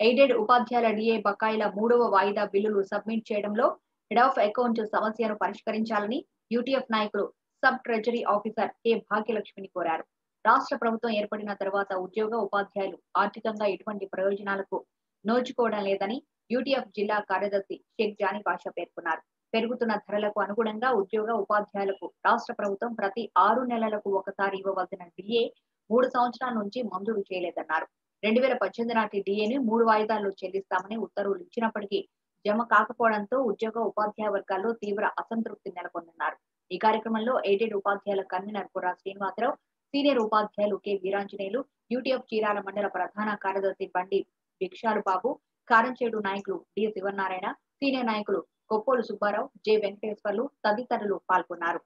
Aided ఉపాధ్యాయుల DA బకాయిల మూడవ వాయిదా బిల్లులు సబ్మిట్ చేయడంలో హెడ్ ఆఫ్ అకౌంట్ సమస్యను పరిష్కరించాలని యూటీఎఫ్ నాయకులు సబ్ ట్రెజరీ ఆఫీసర్ కె భాగ్యలక్ష్మిని కోరారు. రాష్ట్ర ప్రభుత్వం ఏర్పడిన తర్వాత ఉద్యోగ ఉపాధ్యాయులు ఆర్థికంగా ఎటువంటి ప్రయోజనాలకు నోచుకోవడం లేదని యూటీఎఫ్ జిల్లా కార్యదర్శి షేక్ జానీ పాషా పేర్కొన్నారు. పెరుగుతున్న ధరలకు అనుగుణంగా ఉద్యోగ ఉపాధ్యాయులకు రాష్ట్ర ప్రభుత్వం ప్రతి ఆరు నెలలకు ఒకసారి ఇవ్వవలసిన డిఏ మూడు సంవత్సరాల నుంచి మంజూరు చేయలేదన్నారు. రెండు వేల పద్దెనిమిది నాటి డిఏని మూడు వాయిదాల్లో చెల్లిస్తామని ఉత్తర్వులు ఇచ్చినప్పటికీ జమ కాకపోవడంతో ఉద్యోగ ఉపాధ్యాయ వర్గాల్లో తీవ్ర అసంతృప్తి నెలకొందన్నారు. ఈ కార్యక్రమంలో ఎయిడెడ్ ఉపాధ్యాయుల కన్వీనర్ కుర్రా శ్రీనివాసరావు సీనియర్ ఉపాధ్యాయులు కె వీరాంజనేయులు యూటీఎఫ్ చీరాల మండల ప్రధాన కార్యదర్శి బండి భిక్షాలు బాబు కారంచేడు నాయకులు డి శివనారాయణ సీనియర్ నాయకులు కొప్పోలు సుబ్బారావు జె వెంకటేశ్వర్లు తదితరులు పాల్గొన్నారు.